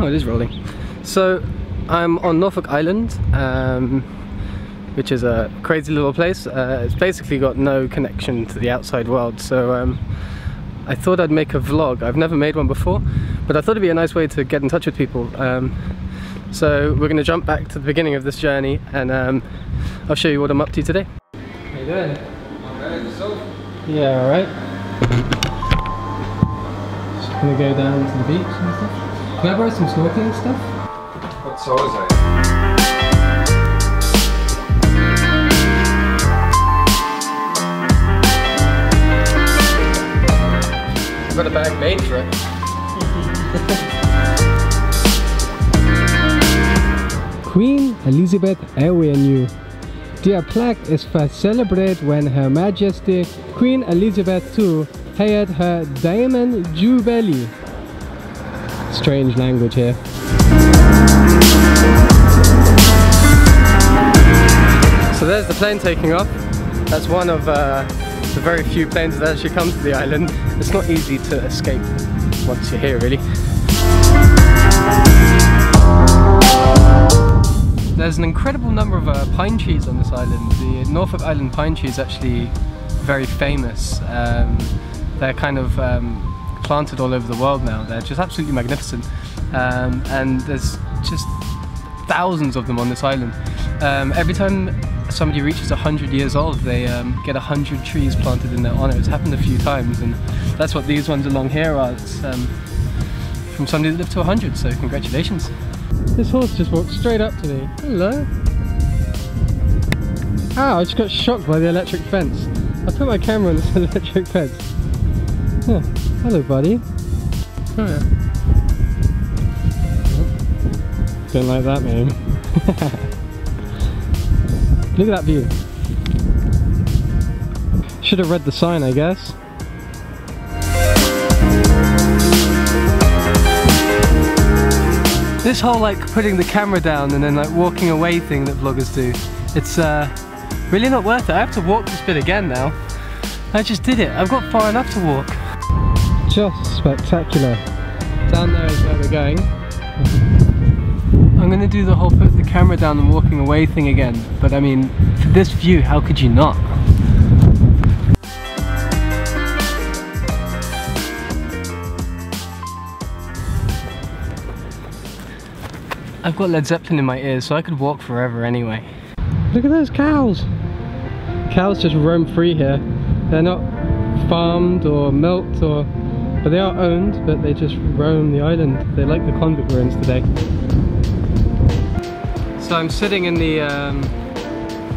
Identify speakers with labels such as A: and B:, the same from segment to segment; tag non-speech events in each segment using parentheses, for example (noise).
A: Oh, it is rolling. So, I'm on Norfolk Island, um, which is a crazy little place. Uh, it's basically got no connection to the outside world, so um, I thought I'd make a vlog. I've never made one before, but I thought it'd be a nice way to get in touch with people. Um, so we're going to jump back to the beginning of this journey and um, I'll show you what I'm up to today. How you doing?
B: Alright, yourself?
A: Yeah, alright. Just gonna go down to the beach and stuff. Can I borrow some snorkeling stuff?
B: What size are you?
A: I've got a bag made for it.
C: Queen Elizabeth Avenue. Der plaque is first celebrated when Her Majesty Queen Elizabeth II had her Diamond Jubilee. Strange language here.
A: So there's the plane taking off. That's one of uh, the very few planes that actually come to the island. It's not easy to escape once you're here really. There's an incredible number of uh, pine trees on this island. The Norfolk Island pine tree is actually very famous. Um, they're kind of um, planted all over the world now. They're just absolutely magnificent. Um, and there's just thousands of them on this island. Um, every time somebody reaches 100 years old, they um, get 100 trees planted in their honour. It's happened a few times, and that's what these ones along here are. It's um, from somebody that lived to 100, so congratulations.
C: This horse just walked straight up to me. Hello. Ow, I just got shocked by the electric fence. I put my camera on this (laughs) electric fence. Yeah. Hello, buddy. Oh, yeah. Don't like that name. (laughs) Look at that view. Should have read the sign, I guess.
A: This whole like putting the camera down and then like walking away thing that vloggers do, it's uh, really not worth it. I have to walk this bit again now. I just did it. I've got far enough to walk.
C: Just spectacular.
A: Down there is where we're going. I'm gonna do the whole put the camera down and walking away thing again, but I mean, for this view, how could you not? I've got Led Zeppelin in my ears, so I could walk forever anyway.
C: Look at those cows! Cows just roam free here. They're not farmed or milked or... But they are owned, but they just roam the island. They like the convict we're today.
A: So I'm sitting in the um,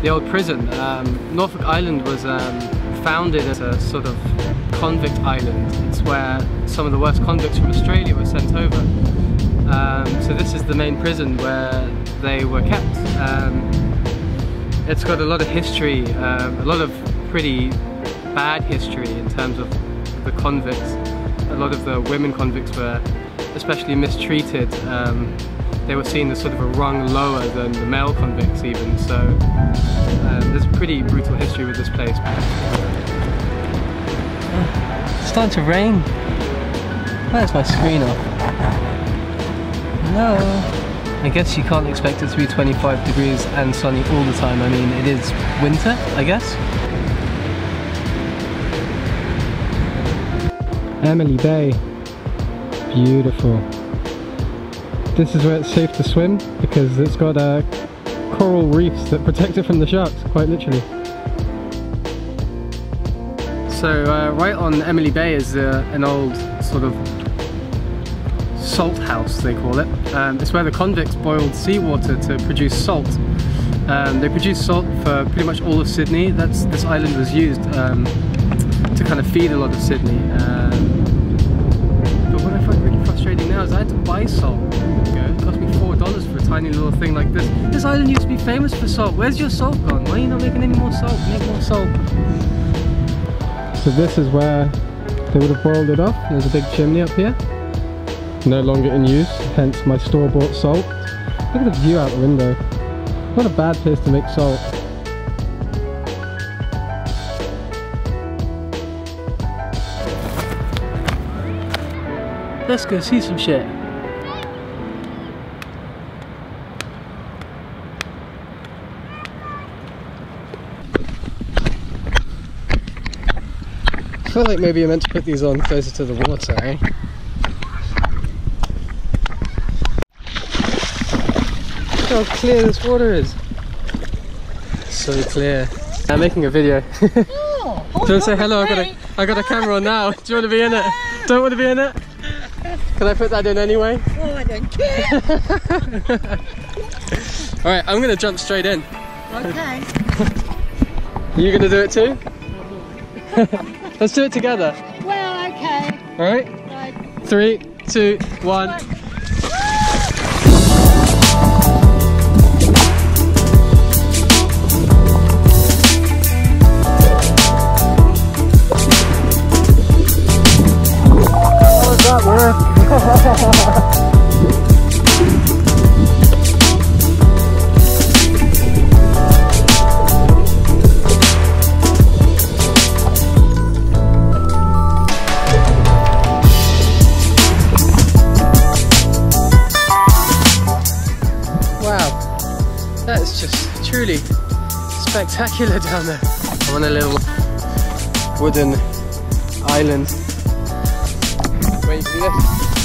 A: the old prison. Um, Norfolk Island was um, founded as a sort of convict island. It's where some of the worst convicts from Australia were sent over. Um, so this is the main prison where they were kept. Um, it's got a lot of history, um, a lot of pretty bad history in terms of the convicts. A lot of the women convicts were especially mistreated. Um, they were seen as sort of a rung lower than the male convicts even, so um, there's a pretty brutal history with this place. It's starting to rain. Where's my screen off? No. I guess you can't expect it to be 25 degrees and sunny all the time. I mean, it is winter, I guess.
C: Emily Bay. Beautiful. This is where it's safe to swim because it's got uh, coral reefs that protect it from the sharks, quite literally.
A: So uh, right on Emily Bay is uh, an old sort of salt house, they call it. Um, it's where the convicts boiled seawater to produce salt. Um, they produced salt for pretty much all of Sydney. That's This island was used um, to kind of feed a lot of Sydney. Um, but what I find really frustrating now is I had to buy salt. It cost me four dollars for a tiny little thing like this. This island used to be famous for salt. Where's your salt gone? Why are you not making any more salt? Make more salt.
C: So this is where they would have boiled it off. There's a big chimney up here. No longer in use, hence my store-bought salt. Look at the view out the window. What a bad place to make salt.
A: Let's go see some shit. I feel like maybe you're meant to put these on closer to the water, eh? Look how clear this water is. So clear. I'm making a video. Do you want to say hello? I got, a, I got a camera on now. Do you want to be in it? Don't want to be in it? Can I put that in anyway? (laughs)
D: Oh, I don't care. (laughs)
A: Alright, I'm gonna jump straight in.
D: okay.
A: Are (laughs) you gonna do it too? Let's do it together.
D: Well, okay.
A: Alright?
D: Right.
A: Three, two, one. How was that work? Wow, that is just truly spectacular down there. I'm on a little wooden island. Wait, do this.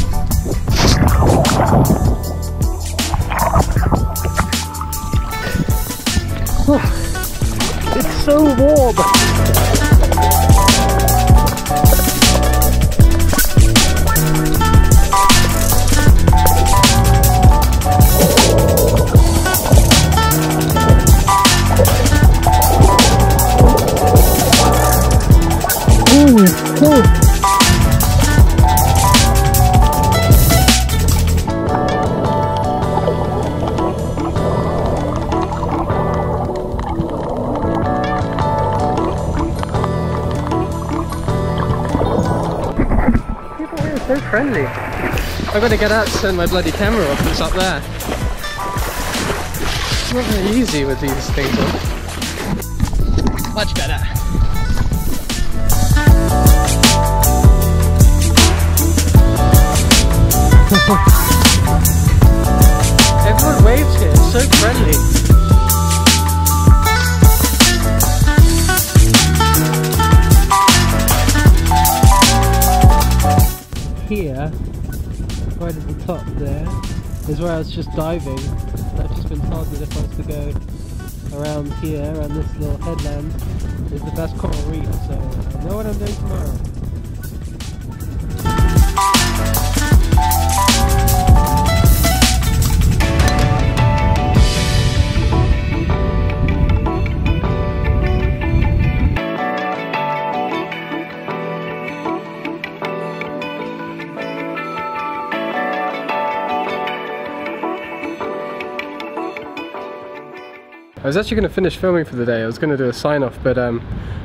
A: It's so warm. Friendly. I've got to get out to turn my bloody camera off, it's up there. It's not very easy with these things on. Much better. (laughs) Everyone waves here, it's so friendly. Here, right at the top there, is where I was just diving. I've just been told that if I was to go around here, around this little headland, is the best coral reef. So I know what I'm doing tomorrow. Was actually going to finish filming for the day. I was going to do a sign off, but um,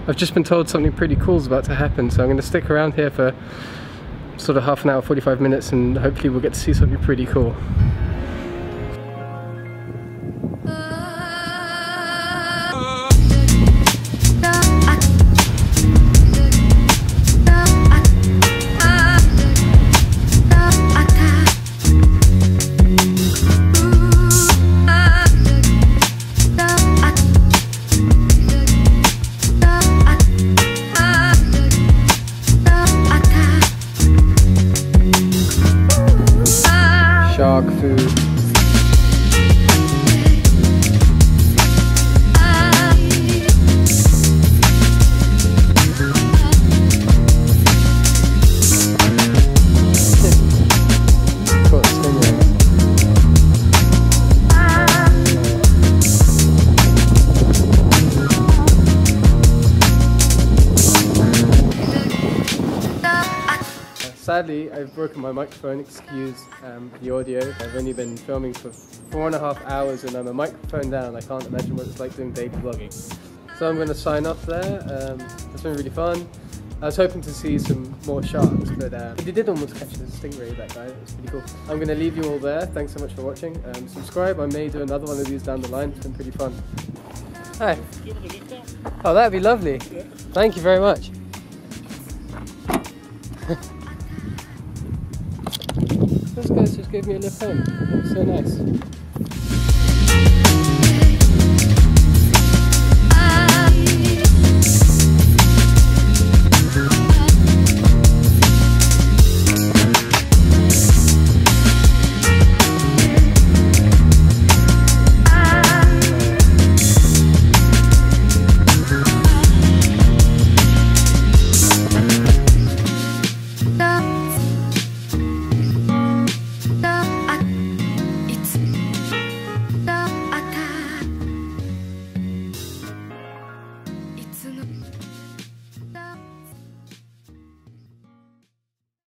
A: I've just been told something pretty cool is about to happen. So I'm going to stick around here for sort of half an hour, 45 minutes, and hopefully we'll get to see something pretty cool. Sadly, I've broken my microphone. Excuse um, the audio. I've only been filming for four and a half hours and I'm a microphone down. I can't imagine what it's like doing daily vlogging. So I'm going to sign off there. Um, it's been really fun. I was hoping to see some more sharks, but they did almost catch the stingray, that guy. It was pretty cool. I'm going to leave you all there. Thanks so much for watching. Um, subscribe. I may do another one of these down the line. It's been pretty fun. Hi. Oh, that'd be lovely. Thank you very much. (laughs) gave me a lift home. So nice.